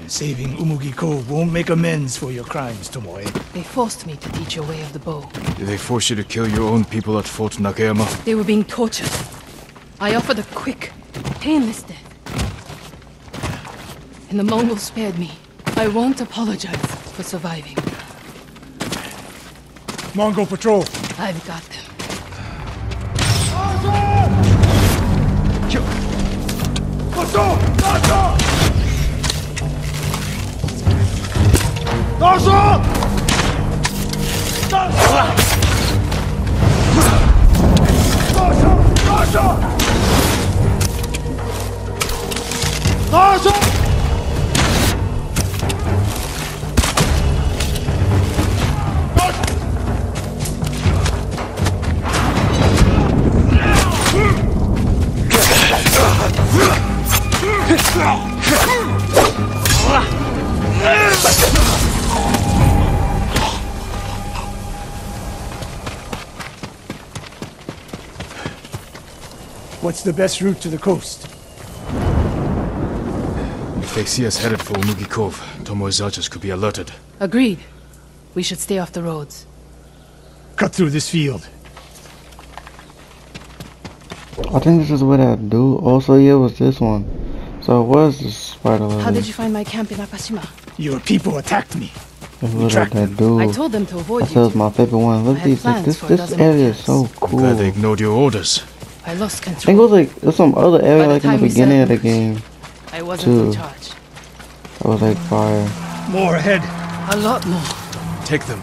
Saving Umugi Cove won't make amends for your crimes, Tomoe. They forced me to teach your way of the bow. Did they force you to kill your own people at Fort Nakayama? They were being tortured. I offered a quick, painless death. And the Mongols spared me. I won't apologize for surviving. Mongol patrol. I've got them. 跳，大圣，大圣，大圣，大圣，大圣，大圣。What's the best route to the coast? If they see us headed for Umugi Cove, Tomoe's archers could be alerted. Agreed. We should stay off the roads. Cut through this field. I think this is what I do. Also, yeah, it was this one. So it was the spider lily. How did you find my camp in Akashima? Your people attacked me. It was like that dude. I told them to avoid I you said was my favorite one. Look at these. Like, this this area is so cool. Glad they ignored your orders. I lost I think it control. was like there's some other area By the like in time the we beginning of set the game. I wasn't in too. charge. That was like fire. More ahead. A lot more. Take them.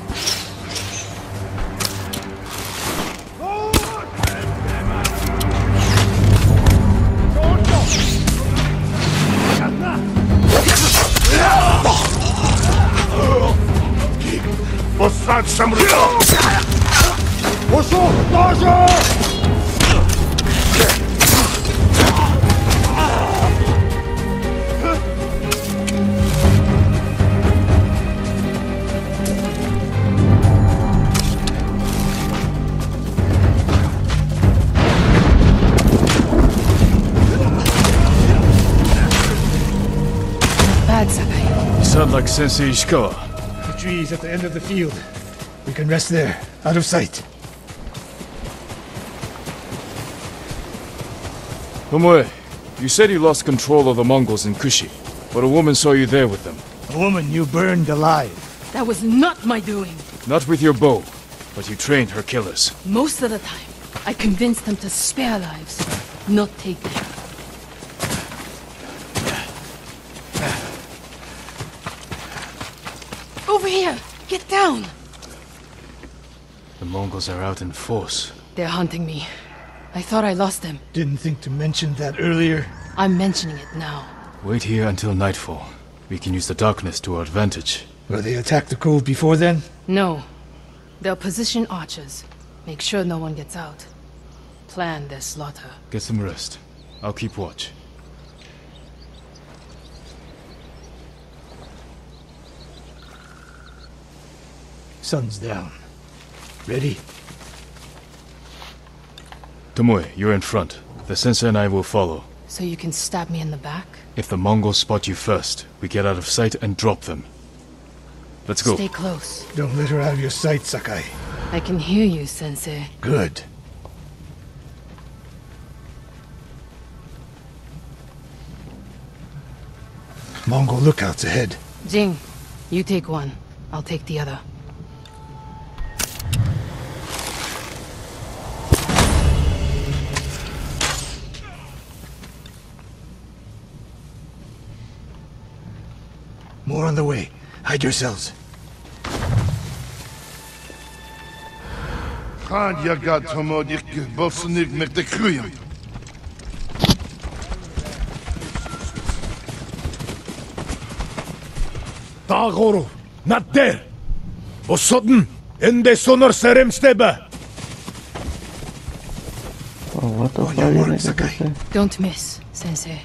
Постать самрика! Пошел, тоже! Sound like Sensei Ishikawa. The trees at the end of the field. We can rest there, out of sight. Tomoe, you said you lost control of the Mongols in Kushi, but a woman saw you there with them. A woman you burned alive. That was not my doing. Not with your bow, but you trained her killers. Most of the time, I convinced them to spare lives, not take them. Over here! Get down! The Mongols are out in force. They're hunting me. I thought I lost them. Didn't think to mention that earlier. I'm mentioning it now. Wait here until nightfall. We can use the darkness to our advantage. Will they attack the cove before then? No. They'll position archers. Make sure no one gets out. Plan their slaughter. Get some rest. I'll keep watch. Sun's down. Ready? Tomoe, you're in front. The sensei and I will follow. So you can stab me in the back? If the Mongols spot you first, we get out of sight and drop them. Let's go. Stay close. Don't let her out of your sight, Sakai. I can hear you, Sensei. Good. Mongol lookouts ahead. Jin, you take one. I'll take the other. More on the way. Hide yourselves. Gaan je gaat homo dik bossenig met de kruien. Dagoro, not there. O sudden, ende sonor serem steba. Oh, what the fuck you niggas say? Don't miss, Sensei.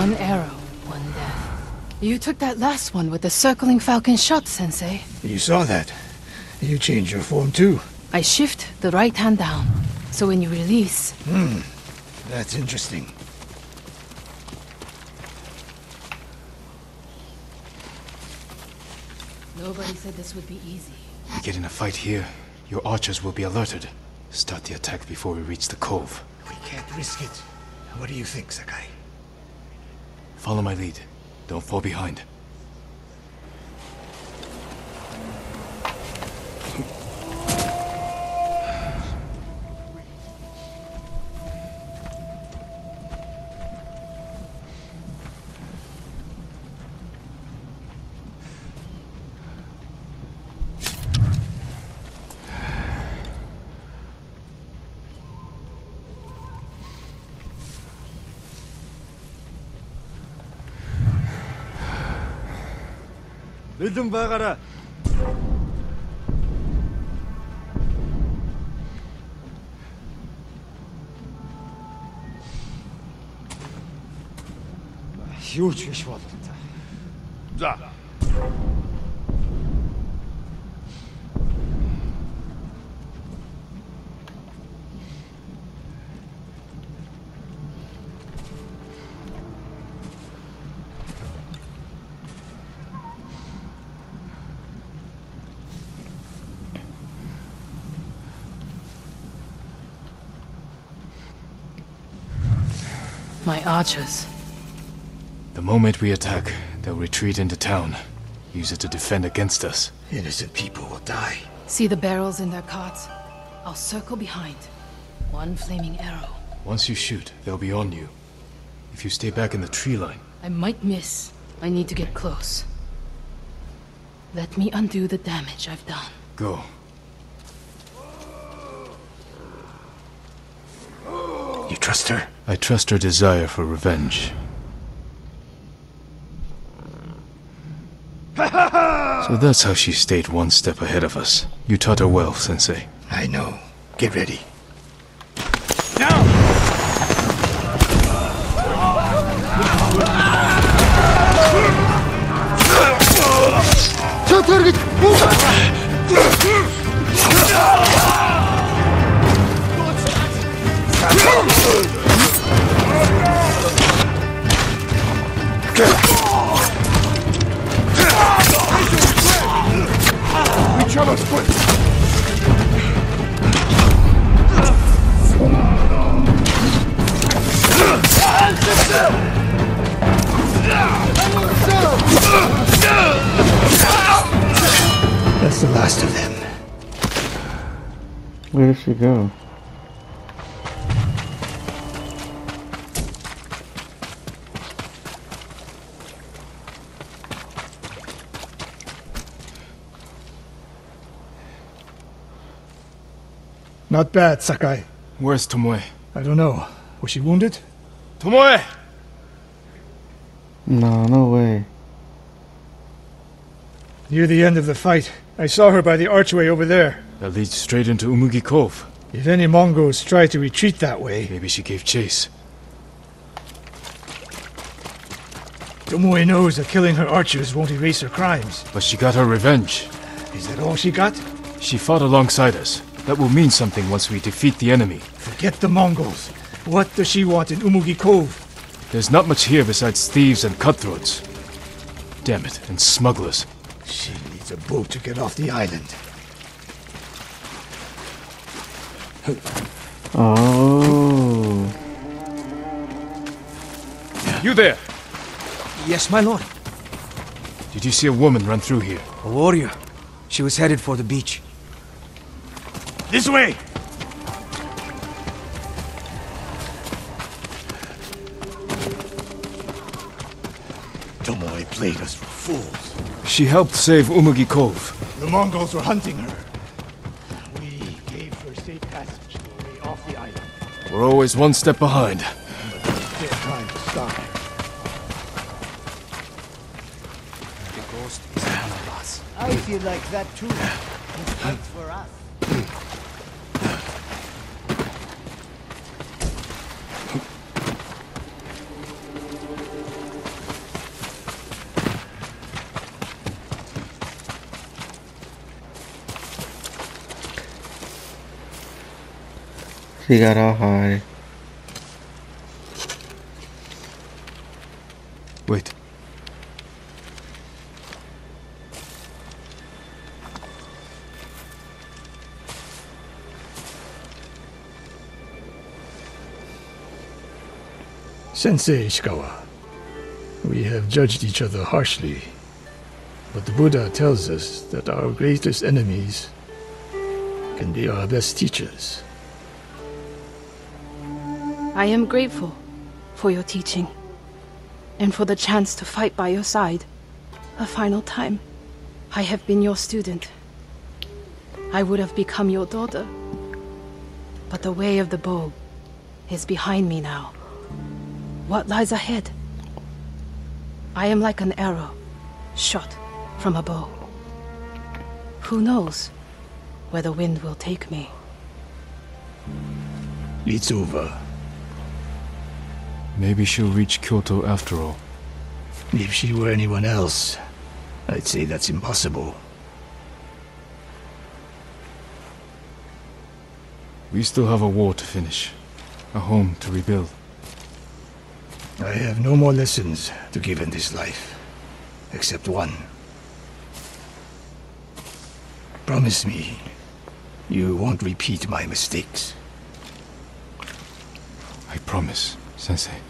One arrow, one death. You took that last one with the circling falcon shot, Sensei. You saw that. You changed your form too. I shift the right hand down, so when you release, Hmm. That's interesting. nobody said this would be easy. We get in a fight here, your archers will be alerted. Start the attack before we reach the cove. We can't risk it. What do you think, Sakai? Follow my lead. Don't fall behind. Бэлэн байгаарай. Юу ч биш болов. Archers. The moment we attack, they'll retreat into town. Use it to defend against us. Innocent people will die. See the barrels in their carts? I'll circle behind. One flaming arrow. Once you shoot, they'll be on you. If you stay back in the tree line, I might miss. I need to get close. Let me undo the damage I've done. go. You trust her? I trust her desire for revenge. So that's how she stayed one step ahead of us. You taught her well, Sensei. I know. Get ready. Now! 저 Not bad, Sakai. Where's Tomoe? I don't know. Was she wounded? Tomoe! No, no way. Near the end of the fight, I saw her by the archway over there. That leads straight into Umugi Cove. If any Mongols try to retreat that way, Maybe she gave chase. Tomoe knows that killing her archers won't erase her crimes. But she got her revenge. Is that all she got? She fought alongside us. That will mean something once we defeat the enemy. Forget the Mongols. What does she want in Umugi Cove? There's not much here besides thieves and cutthroats. Damn it, and smugglers. She needs a boat to get off the island. Oh. You there! Yes, my lord. Did you see a woman run through here? A warrior. She was headed for the beach. This way! Tomoe played us for fools. She helped save Umugi Cove. The Mongols were hunting her. We gave her safe passage to a way off the island. We're always one step behind. Their time to stop. The ghost is one of us. I feel like that too. He fights for us. She got all high. Wait. Sensei Ishikawa, we have judged each other harshly, but the Buddha tells us that our greatest enemies can be our best teachers. I am grateful for your teaching and for the chance to fight by your side a final time. I have been your student. I would have become your daughter. But the way of the bow is behind me now. What lies ahead? I am like an arrow, shot from a bow. Who knows where the wind will take me? It's over. Maybe she'll reach Kyoto after all. If she were anyone else, I'd say that's impossible. We still have a war to finish. A home to rebuild. I have no more lessons to give in this life, except one. Promise me, you won't repeat my mistakes. I promise, Sensei.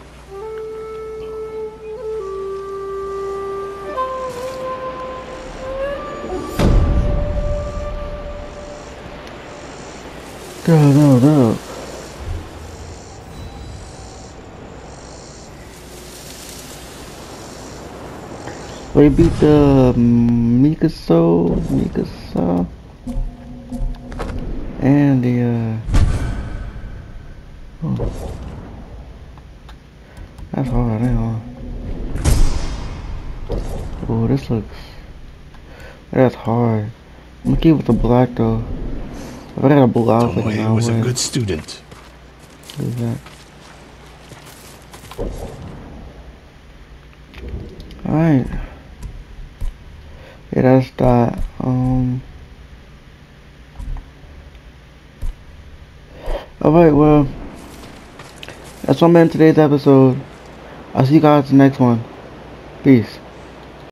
God, no, no. We beat the Mikaso, Mikasa, and the, uh, oh. that's hard, now. Oh, this looks, that's hard. I'm gonna keep with the black though. I got a blue outfit Tomoe was a good student. Who's that? Alright. Yeah, that's that. Um. Alright, well. That's all I'm in today's episode. I'll see you guys in the next one. Peace.